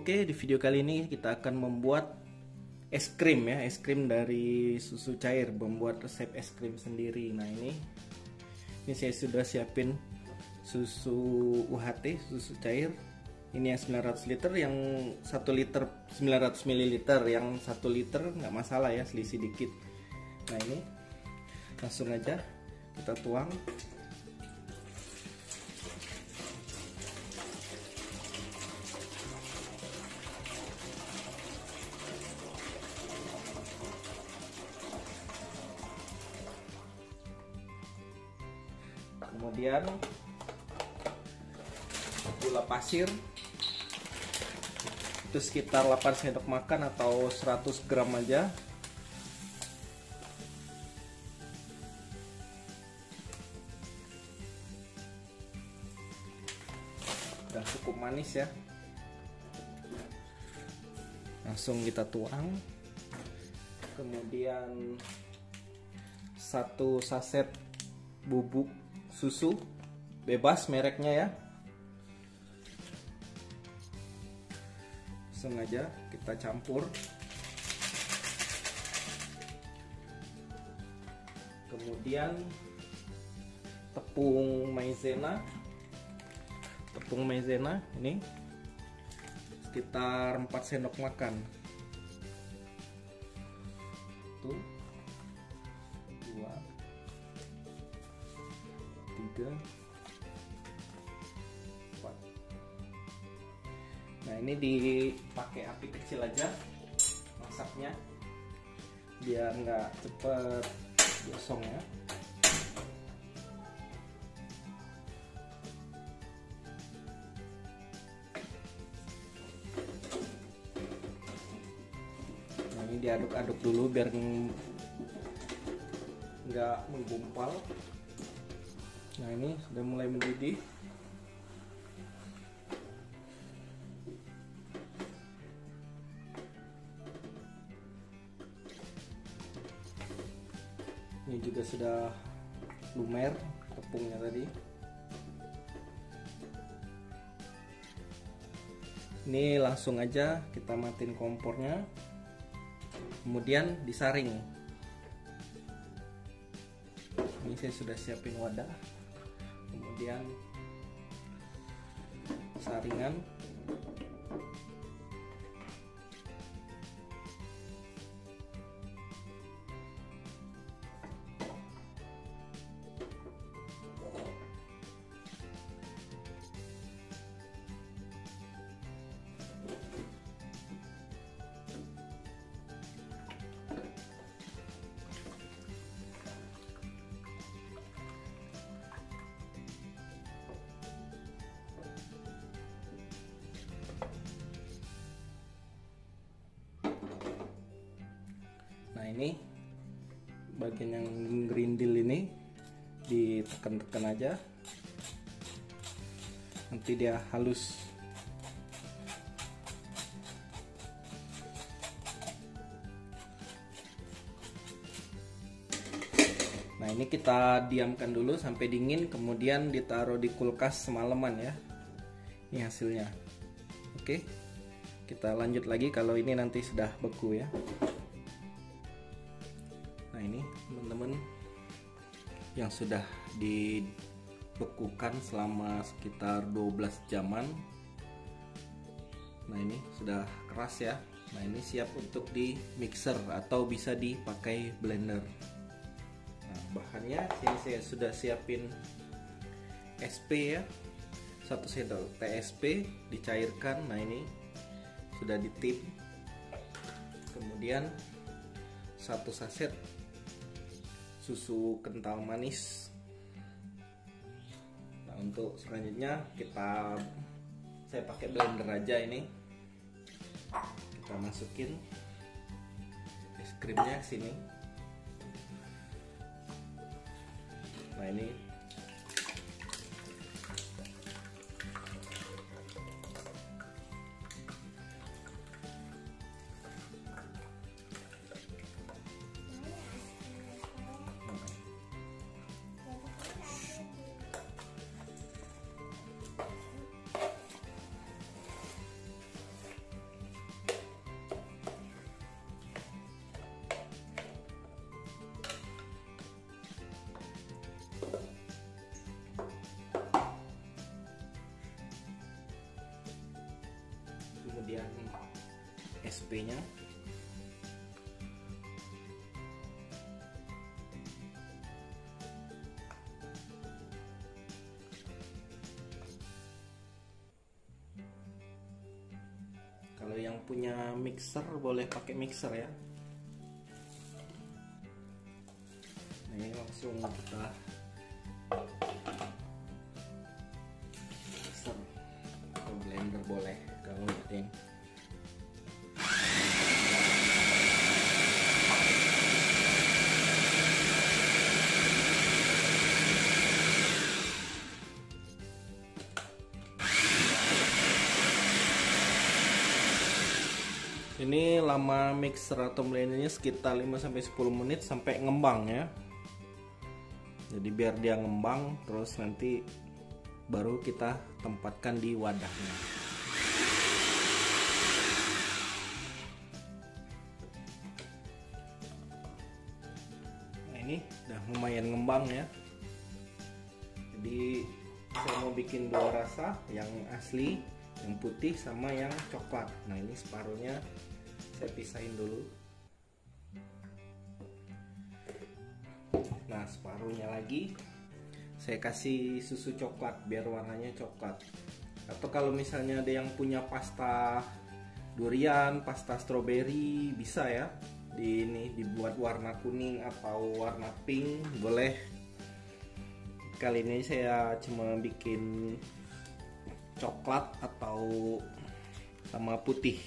Oke, di video kali ini kita akan membuat es krim ya, es krim dari susu cair, membuat resep es krim sendiri. Nah, ini ini saya sudah siapin susu UHT, susu cair. Ini yang 900 liter, yang 1 liter 900 ml, yang 1 liter nggak masalah ya, selisih dikit. Nah, ini langsung aja kita tuang kemudian gula pasir. Itu sekitar 8 sendok makan atau 100 gram aja. Udah cukup manis ya. Langsung kita tuang. Kemudian satu saset bubuk susu. Bebas mereknya ya. Sengaja kita campur. Kemudian tepung maizena. Tepung maizena ini sekitar 4 sendok makan tiga empat nah ini dipakai api kecil aja masaknya biar nggak cepet gosong ya. Nah ini diaduk-aduk dulu biar nggak menggumpal nah ini sudah mulai mendidih. Ini juga sudah lumer tepungnya tadi. Ini langsung aja kita matiin kompornya kemudian disaring. Ini saya sudah siapin wadah kemudian saringan ini bagian yang gerindil ini ditekan-tekan aja. Nanti dia halus. Nah ini kita diamkan dulu sampai dingin kemudian ditaruh di kulkas semalaman ya ini hasilnya. Oke kita lanjut lagi kalau ini nanti sudah beku ya yang sudah dibekukan selama sekitar 12 jaman. Nah ini sudah keras ya. Nah ini siap untuk di mixer atau bisa dipakai blender. Nah bahannya sini saya sudah siapin SP ya. Satu sendok TSP dicairkan. Nah ini sudah ditip. Kemudian satu saset susu kental manis. Nah untuk selanjutnya kita saya pakai blender aja ini. Kita masukin es krimnya sini. Nah ini XP nya kalau yang punya mixer boleh pakai mixer ya. Nah, ini langsung kita mixer atau blender boleh ini lama mixer atau blendernya sekitar 5 sampai 10 menit sampai ngembang ya. Jadi biar dia ngembang terus nanti baru kita tempatkan di wadahnya ini udah lumayan ngembang ya. Jadi saya mau bikin dua rasa yang asli yang putih sama yang coklat. Nah ini separuhnya saya pisahin dulu. Nah separuhnya lagi saya kasih susu coklat biar warnanya coklat. Atau kalau misalnya ada yang punya pasta durian pasta stroberi bisa ya di ini dibuat warna kuning atau warna pink boleh. Kali ini saya cuma bikin coklat atau sama putih.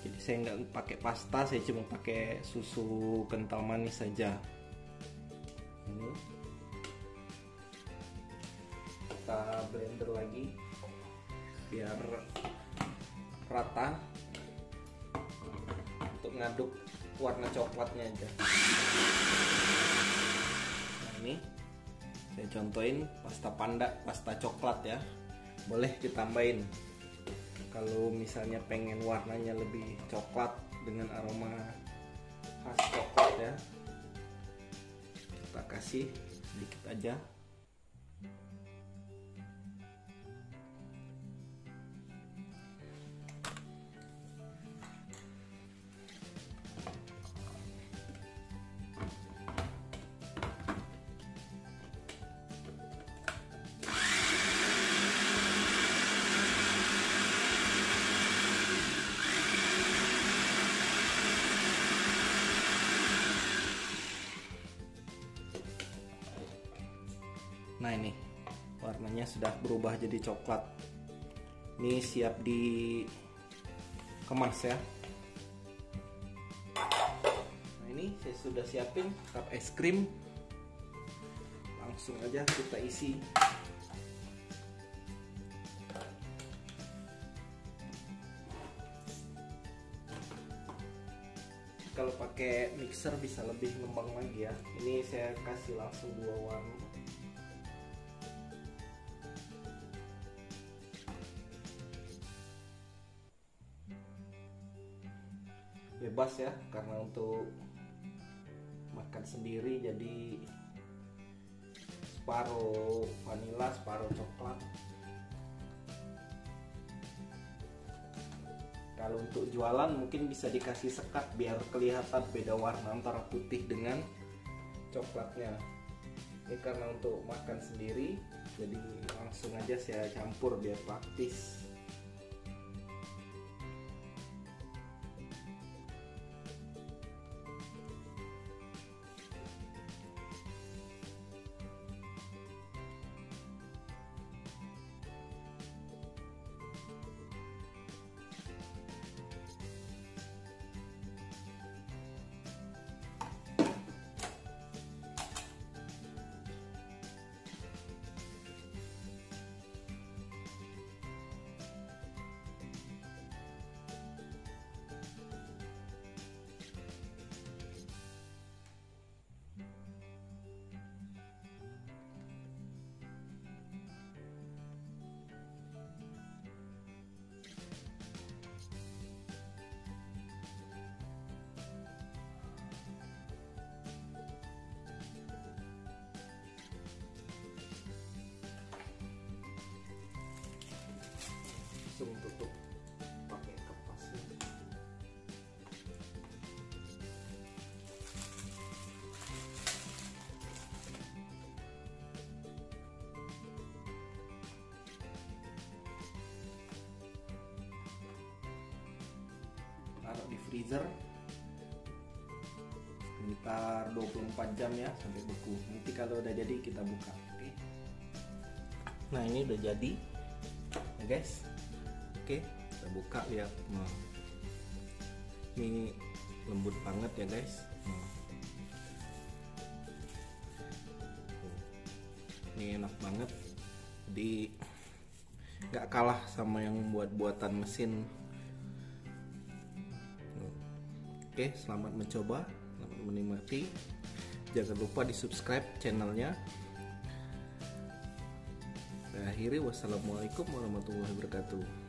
Jadi saya nggak pakai pasta saya cuma pakai susu kental manis saja. Ini. Kita blender lagi biar rata. Untuk ngaduk warna coklatnya aja. Nah ini saya contohin pasta panda pasta coklat ya. Boleh ditambahin. Kalau misalnya pengen warnanya lebih coklat dengan aroma khas coklat ya kita kasih sedikit aja Nah ini warnanya sudah berubah jadi coklat. Ini siap dikemas ya. Nah ini saya sudah siapin cup es krim. Langsung aja kita isi. Kalau pakai mixer bisa lebih ngembang lagi ya. Ini saya kasih langsung dua warna bebas ya karena untuk makan sendiri jadi separuh vanilla separuh coklat. Kalau untuk jualan mungkin bisa dikasih sekat biar kelihatan beda warna antara putih dengan coklatnya. Ini karena untuk makan sendiri jadi langsung aja saya campur biar praktis langsung tutup pakai kapas taruh di freezer. Sekitar 24 jam ya sampai beku. Nanti kalau udah jadi kita buka oke? Okay. nah ini udah jadi ya guys oke kita buka lihat nah. ini lembut banget ya guys. Nah. ini enak banget. Jadi nggak kalah sama yang buat buatan mesin oke selamat mencoba. Selamat menikmati. Jangan lupa di subscribe channelnya akhiri. Wassalamualaikum warahmatullahi wabarakatuh